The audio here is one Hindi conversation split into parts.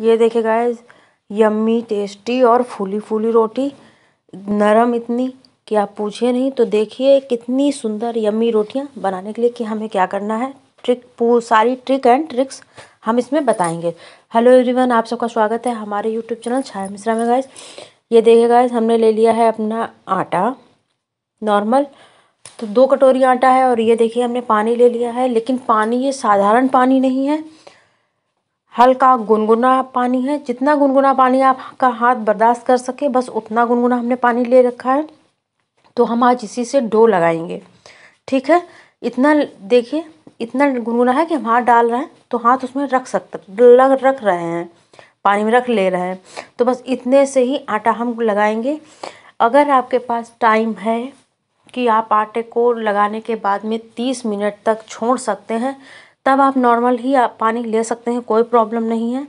ये देखिए गाइस यम्मी टेस्टी और फूली फूली रोटी। नरम इतनी कि आप पूछिए नहीं तो देखिए कितनी सुंदर यम्मी रोटियाँ बनाने के लिए कि हमें क्या करना है। ट्रिक पू सारी ट्रिक एंड ट्रिक्स हम इसमें बताएँगे। हेलो एवरीवन आप सबका स्वागत है हमारे यूट्यूब चैनल छाया मिश्रा में गाइस ये देखिए गाइस हमने ले लिया है अपना आटा नॉर्मल तो दो कटोरी आटा है और ये देखिए हमने पानी ले लिया है, लेकिन पानी, ये साधारण पानी नहीं है। हल्का गुनगुना पानी है। जितना गुनगुना पानी आपका हाथ बर्दाश्त कर सके, बस उतना गुनगुना हमने पानी ले रखा है। तो हम आज इसी से डो लगाएँगे। ठीक है? इतना देखिए, इतना गुनगुना है कि हम हाथ डाल रहे हैं तो हाथ उसमें रख सकते, लग, रख रहे हैं, पानी में रख ले रहे हैं। तो बस इतने से ही आटा हम लगाएँगे। अगर आपके पास टाइम है कि आप आटे को लगाने के बाद में तीस मिनट तक छोड़ सकते हैं तब आप नॉर्मल ही आप पानी ले सकते हैं, कोई प्रॉब्लम नहीं है।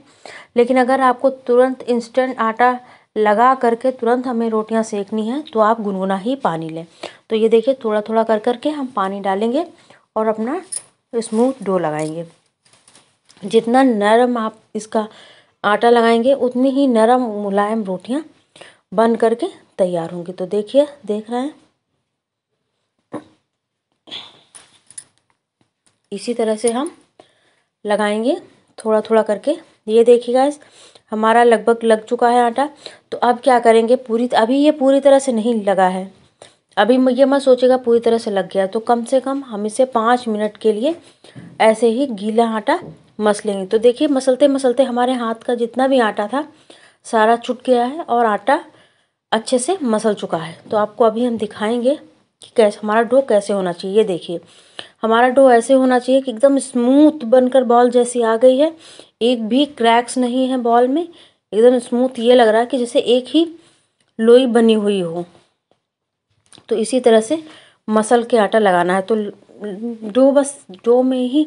लेकिन अगर आपको तुरंत इंस्टेंट आटा लगा करके तुरंत हमें रोटियाँ सेकनी है तो आप गुनगुना ही पानी लें। तो ये देखिए थोड़ा थोड़ा कर करके हम पानी डालेंगे और अपना स्मूथ डो लगाएँगे। जितना नरम आप इसका आटा लगाएँगे, उतनी ही नरम मुलायम रोटियाँ बन करके तैयार होंगी। तो देखिए, देख रहे हैं? इसी तरह से हम लगाएँगे थोड़ा थोड़ा करके। ये देखिए गाइस हमारा लगभग लग चुका है आटा। तो अब क्या करेंगे? पूरी अभी ये पूरी तरह से नहीं लगा है। अभी ये मत सोचेगा पूरी तरह से लग गया। तो कम से कम हम इसे पाँच मिनट के लिए ऐसे ही गीला आटा मस लेंगे। तो देखिए मसलते मसलते हमारे हाथ का जितना भी आटा था, सारा छुट गया है और आटा अच्छे से मसल चुका है। तो आपको अभी हम दिखाएँगे कि कैसे, हमारा डो कैसे होना चाहिए। ये देखिए। हमारा डो ऐसे होना चाहिए कि एकदम स्मूथ बनकर बॉल जैसी आ गई है। एक भी क्रैक्स नहीं है बॉल में। एकदम स्मूथ ये लग रहा है कि जैसे एक ही लोई बनी हुई हो। तो इसी तरह से मसल के आटा लगाना है। तो डो बस, डो में ही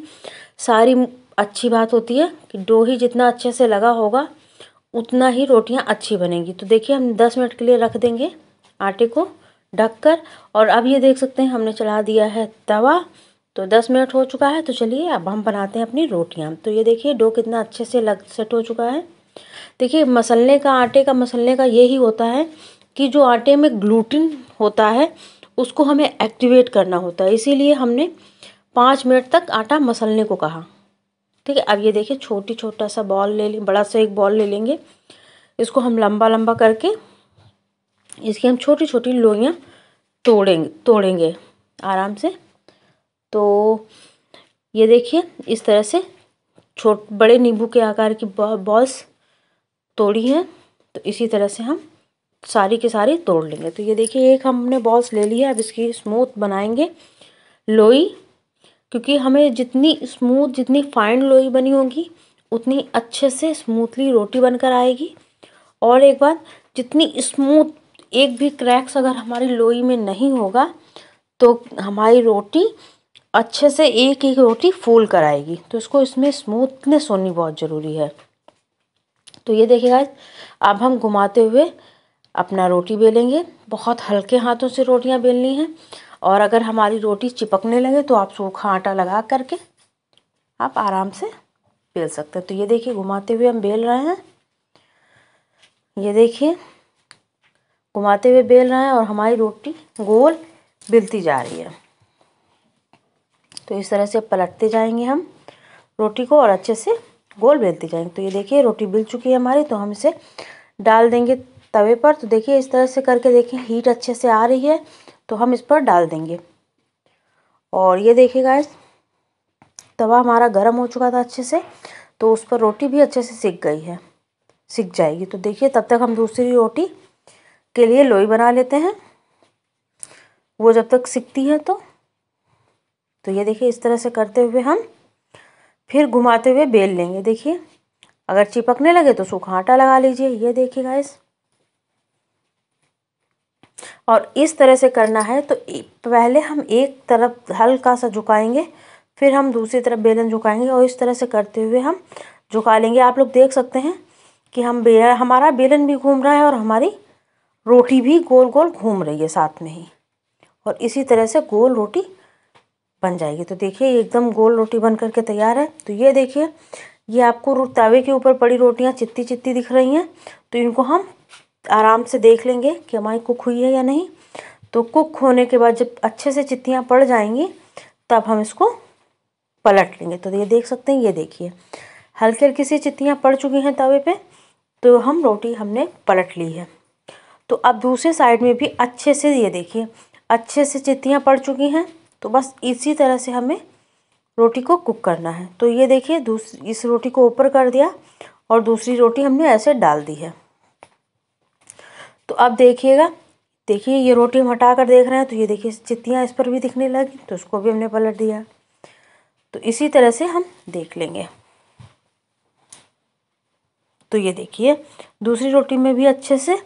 सारी अच्छी बात होती है कि डो ही जितना अच्छे से लगा होगा, उतना ही रोटियाँ अच्छी बनेंगी। तो देखिए, हम दस मिनट के लिए रख देंगे आटे को ढककर। और अब ये देख सकते हैं, हमने चला दिया है तवा। तो दस मिनट हो चुका है तो चलिए अब हम बनाते हैं अपनी रोटियाँ। तो ये देखिए, डो कितना अच्छे से लग, सेट हो चुका है। देखिए, मसलने का, आटे का, मसलने का ये ही होता है कि जो आटे में ग्लूटिन होता है, उसको हमें एक्टिवेट करना होता है। इसीलिए हमने पाँच मिनट तक आटा मसलने को कहा। ठीक है, अब ये देखिए छोटी छोटा सा बॉल ले लें, बड़ा सा एक बॉल ले लेंगे। इसको हम लंबा लंबा करके, इसकी हम छोटी छोटी लोइयाँ तोड़ेंगे तोड़ेंगे। आराम से। तो ये देखिए, इस तरह से छोट, बड़े नींबू के आकार की बॉल्स तोड़ी हैं। तो इसी तरह से हम सारी के सारी तोड़ लेंगे। तो ये देखिए, एक हमने बॉल्स ले ली है, अब इसकी स्मूथ बनाएँगे लोई, क्योंकि हमें जितनी स्मूथ जितनी फाइन लोई बनी होगी, उतनी अच्छे से स्मूथली रोटी बनकर आएगी। और एक बात, जितनी स्मूथ एक भी क्रैक्स अगर हमारी लोई में नहीं होगा तो हमारी रोटी अच्छे से एक एक रोटी फूल कर आएगी तो इसको इसमें स्मूथनेस होनी बहुत ज़रूरी है। तो ये देखिए अब हम घुमाते हुए अपना रोटी बेलेंगे। बहुत हल्के हाथों से रोटियाँ बेलनी हैं। और अगर हमारी रोटी चिपकने लगे तो आप सूखा आटा लगा करके आप आराम से बेल सकते हैं। तो ये देखिए घुमाते हुए हम बेल रहे हैं। ये देखिए, घुमाते हुए बेल रहे हैं और हमारी रोटी गोल बिलती जा रही है। तो इस तरह से पलटते जाएँगे हम रोटी को और अच्छे से गोल बेलते जाएँगे। तो ये देखिए, रोटी बिल चुकी है हमारी तो हम इसे डाल देंगे तवे पर। तो देखिए, इस तरह से करके देखें हीट अच्छे से आ रही है तो हम इस पर डाल देंगे। और ये देखिए गाइस तवा हमारा गर्म हो चुका था अच्छे से तो उस पर रोटी भी अच्छे से सिक गई है, सिक जाएगी। तो देखिए, तब तक हम दूसरी रोटी के लिए लोई बना लेते हैं। वो जब तक सिकती है तो तो ये देखिए, इस तरह से करते हुए हम फिर घुमाते हुए बेल लेंगे। देखिए, अगर चिपकने लगे तो सूखा आटा लगा लीजिए। ये देखिए गाइस और इस तरह से करना है तो पहले हम एक तरफ़ हल्का सा झुकाएँगे, फिर हम दूसरी तरफ़ बेलन झुकाएँगे और इस तरह से करते हुए हम झुका लेंगे। आप लोग देख सकते हैं कि हम बेलन हमारा बेलन भी घूम रहा है और हमारी रोटी भी गोल गोल घूम रही है साथ में ही। और इसी तरह से गोल रोटी बन जाएगी। तो देखिए एकदम गोल रोटी बन करके तैयार है। तो ये देखिए, ये आपको तवे के ऊपर पड़ी रोटियाँ चित्ती चित्ती दिख रही हैं। तो इनको हम आराम से देख लेंगे कि हमारी कुक हुई है या नहीं। तो कुक होने के बाद जब अच्छे से चित्तियाँ पड़ जाएँगी, तब हम इसको पलट लेंगे। तो ये देख सकते हैं, ये देखिए। हल्की हल्की सी चित्तियाँ पड़ चुकी हैं तवे पे तो हम रोटी हमने पलट ली है। तो अब दूसरे साइड में भी अच्छे से, ये देखिए, अच्छे से चित्तियाँ पड़ चुकी हैं। तो बस इसी तरह से हमें रोटी को कुक करना है। तो ये देखिए दूसरी इस रोटी को ऊपर कर दिया और दूसरी रोटी हमने ऐसे डाल दी है। तो अब देखिएगा, देखिए ये रोटी हम हटा कर देख रहे हैं तो ये देखिए चित्तियाँ इस पर भी दिखने लगी तो उसको भी हमने पलट दिया। तो इसी तरह से हम देख लेंगे। तो ये देखिए, दूसरी रोटी में भी अच्छे से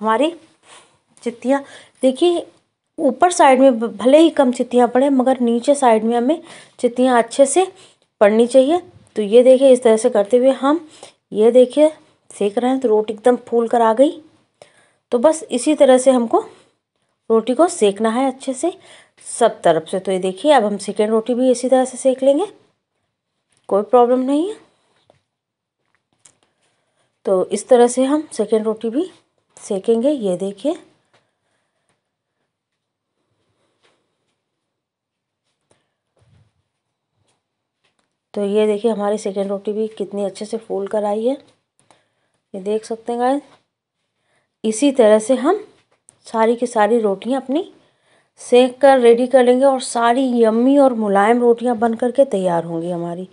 हमारी चित्तियाँ, देखिए ऊपर साइड में भले ही कम चित्तियाँ पड़े मगर नीचे साइड में हमें चित्तियाँ अच्छे से पड़नी चाहिए। तो ये देखिए, इस तरह से करते हुए हम ये देखिए, सेक रहे हैं तो रोटी एकदम फूल कर आ गई। तो बस इसी तरह से हमको रोटी को सेकना है अच्छे से सब तरफ़ से। तो ये देखिए, अब हम सेकेंड रोटी भी इसी तरह से सेक लेंगे। कोई प्रॉब्लम नहीं है। तो इस तरह से हम सेकेंड रोटी भी सेकेंगे। ये देखिए तो ये देखिए हमारी सेकेंड रोटी भी कितनी अच्छे से फूल कर आई है। ये देख सकते हैं गाय इसी तरह से हम सारी की सारी रोटियाँ अपनी सेक कर रेडी कर लेंगे और सारी यम्मी और मुलायम रोटियाँ बन करके तैयार होंगी हमारी।